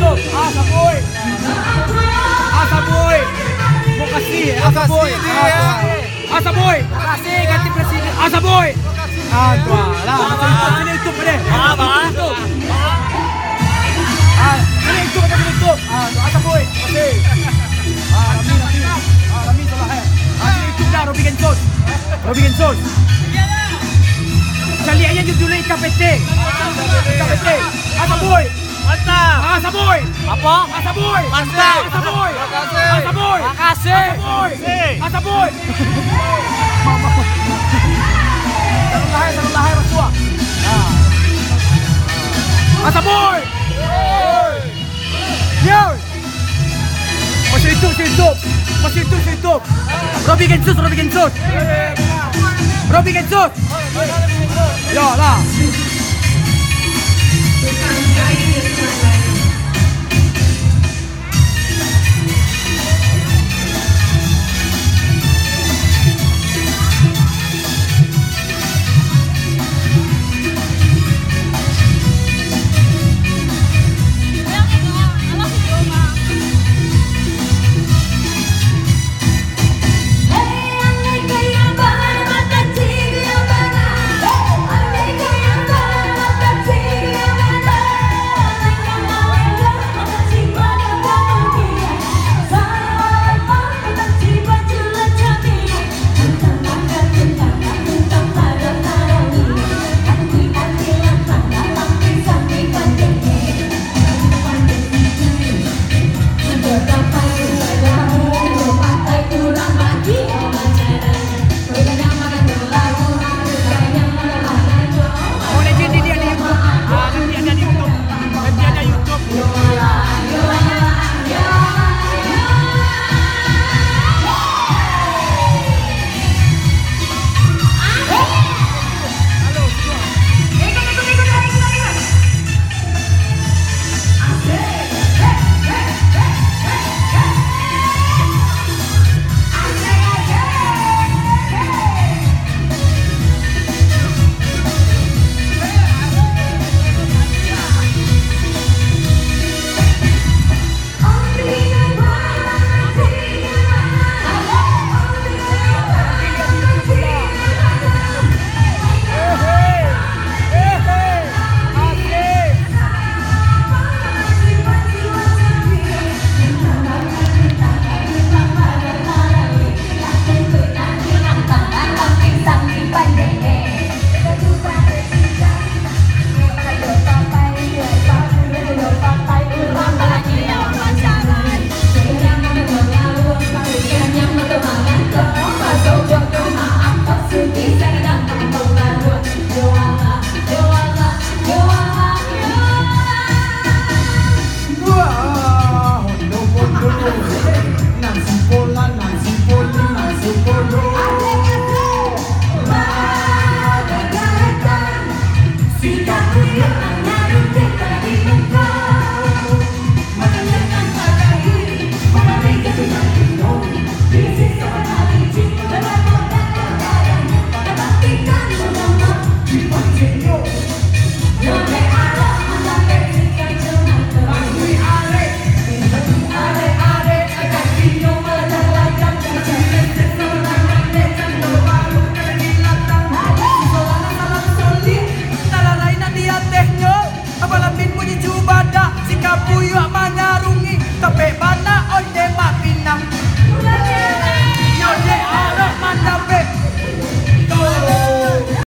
Asa boy. Asa boy. Makasih. Asa boy. Asa boy. Makasih ganti presiden. Asa boy. Ah, tua. Lah, sini YouTube ni. Ah, ba? Ah, sini YouTube apa sini YouTube? Ah, tu Asa boy. Makasih. Ah, Rami, Rami. Ah, Rami salah eh. Ah, sini YouTube dah Robi Gensos. Robi Gensos. Cali aja di dulu IKPT. IKPT. Asa boy. Mantap. Asa boy. Apa? Asa boy. Mantap. Asa boy. Makasih. Asa boy. Makasih. Asa boy. Makasih. Asa boy. Sarung lahir, sarung lahir Rasulullah. Ah. Asa boy. Yo. Masih itu, masih itu. Masih itu, masih itu. Robi Gensus, Robi Gensus. Robi Gensus. Yo lah. Thank you. Oh,